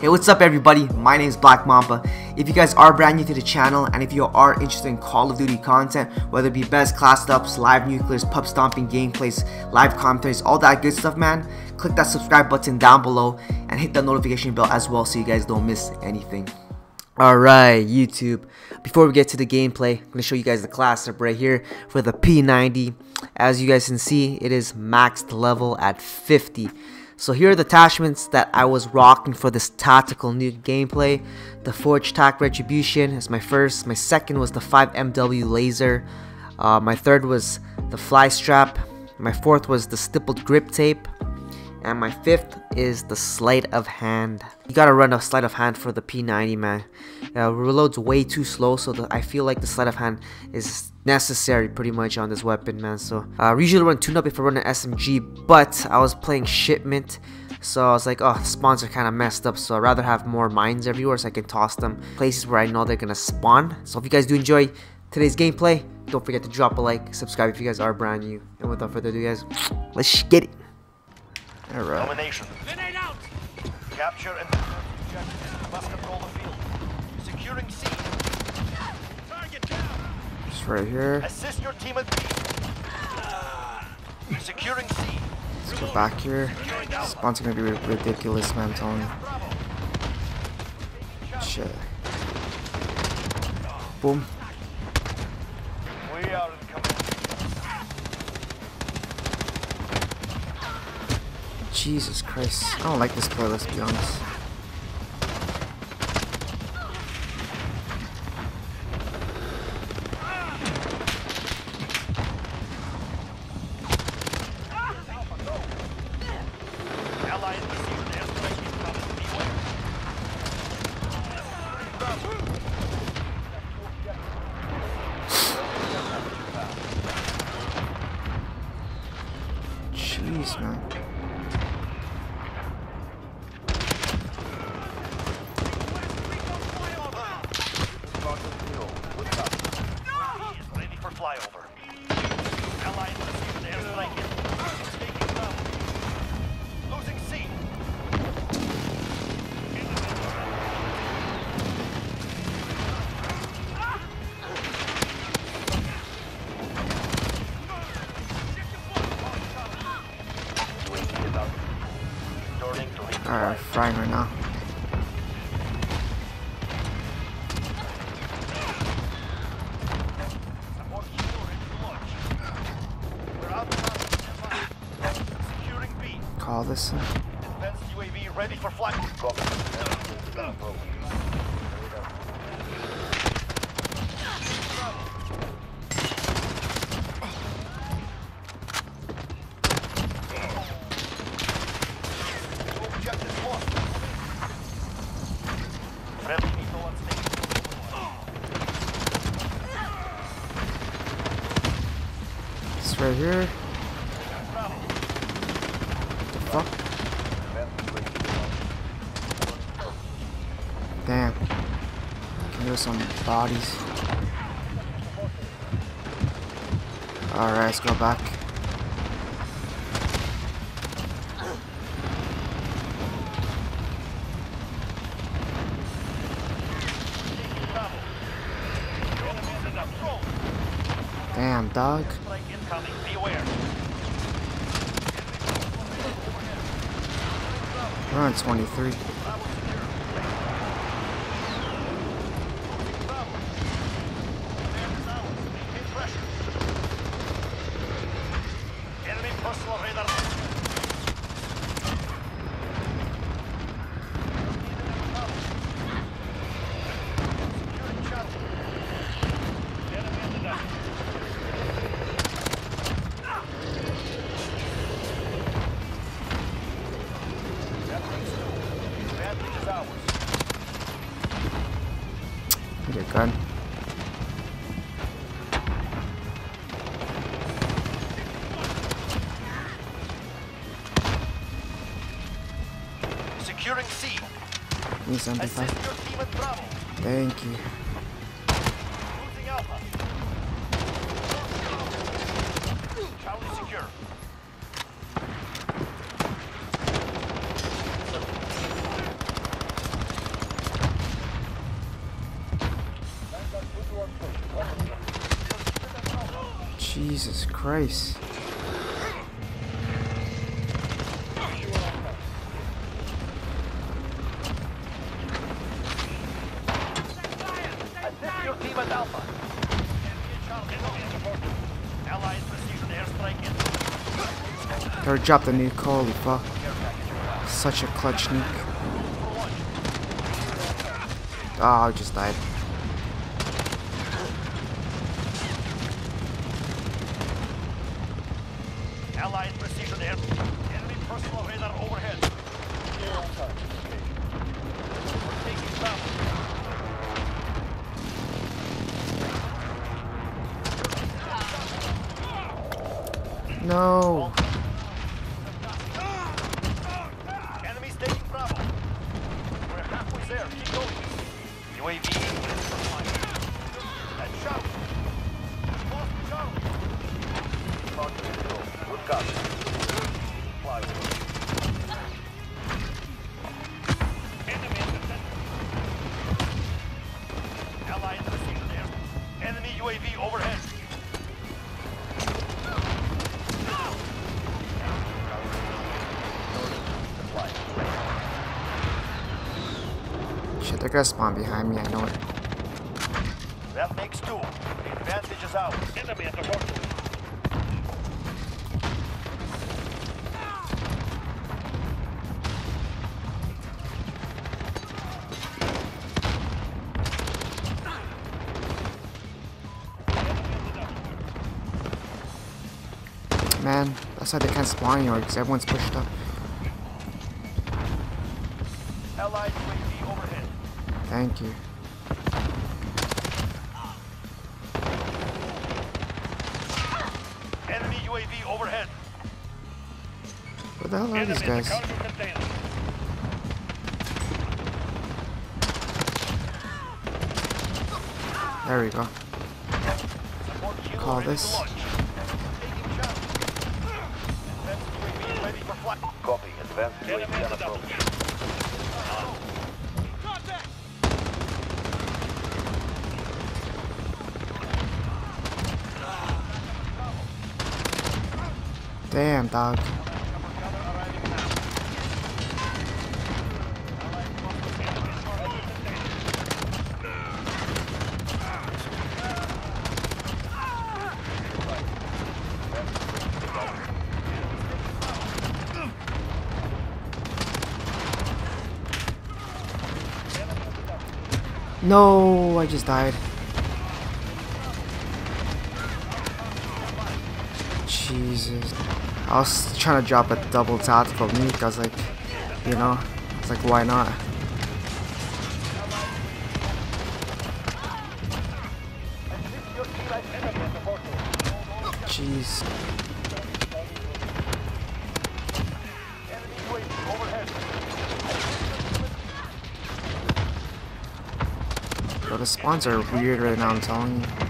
Hey what's up everybody, my name is Black Mamba. If you guys are brand new to the channel and if you are interested in Call of Duty content, whether it be best class ups, live nuclears, pub stomping gameplays, live commentaries, all that good stuff man, click that subscribe button down below and hit that notification bell as well so you guys don't miss anything. Alright, YouTube. Before we get to the gameplay, I'm going to show you guys the class up right here for the P90. As you guys can see, it is maxed level at 50. So here are the attachments that I was rocking for this tactical nuke gameplay. The Forge Tac Retribution is my first. My second was the 5MW Laser. Uh, my third was the Fly Strap. My fourth was the Stippled Grip Tape. And my fifth is the sleight of hand. You gotta run a sleight of hand for the P90 man. Uh, reload's way too slow so I feel like the sleight of hand is necessary pretty much on this weapon man. So uh, I usually run tune up if I run an SMG but I was playing shipment so I was like, oh, the spawns are kind of messed up, so I'd rather have more mines everywhere so I can toss them places where I know they're going to spawn. So if you guys do enjoy today's gameplay, don't forget to drop a like, subscribe if you guys are brand new. And without further ado, guys, let's get it. Alright. Domination. Capture and right here. Assist your team at B. Securing C. Let's go back here. Spawn's gonna be ridiculous, man, I'm telling you. Shit. Boom. We are Jesus Christ. I don't like this play, let's be honest. Are frying right now. Call this uh, in. UAV ready for flight. Here. What the fuck? Damn. Can do some bodies. Alright, let's go back. Damn, dog. We're on 23. Enemy personal radar Get gun. Securing C. Need something. Thank you. Airstrike in. Or drop the nuke, holy fuck. Such a clutch nuke. Oh, ah, I just died. No. They're gonna spawn behind me, I know it. That makes two. The advantage is out. Enemy at the portal. Man, that's why they can't spawn anymore, because everyone's pushed up. Thank you. Enemy UAV overhead. Where the hell are these guys? There we go. Call this. launch. Taking shots. Advanced UAV ready for flight. Copy. Advanced UAV on approach. Damn, dog. No, I just died. Jesus. I was trying to drop a double tactical nuke. I was like, you know, it's like, why not? Jeez. Bro, the spawns are weird right now, I'm telling you.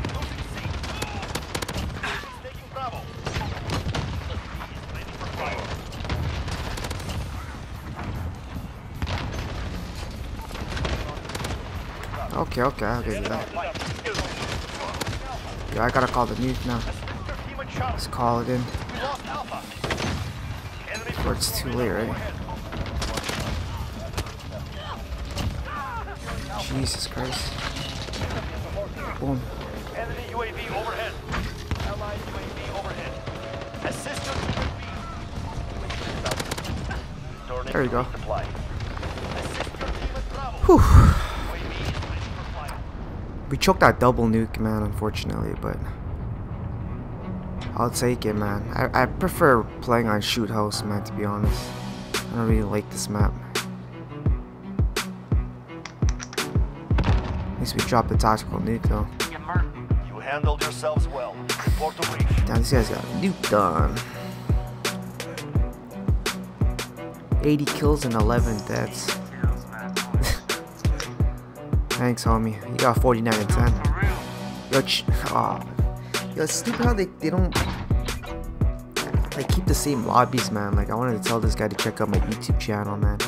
Okay, okay, I'll give you that. Yeah, I gotta call the nuke now. Let's call it in. Before it's too late, right? Jesus Christ. Boom. Enemy UAV overhead. Allied UAV overhead. There you go. Whew. UAV is ready for flight. We choked that double nuke, man, unfortunately, but I'll take it, man. I, I prefer playing on Shoot House, man, to be honest. I don't really like this map. At least we dropped the tactical nuke, though. You handled yourselves well. Report to brief. Damn, these guys got nuked on. 80 kills and 11 deaths. Thanks, homie. You got 49 and 10. Yo, ch- oh. Yo, it's stupid how they, they don't like keep the same lobbies, man. Like I wanted to tell this guy to check out my YouTube channel, man.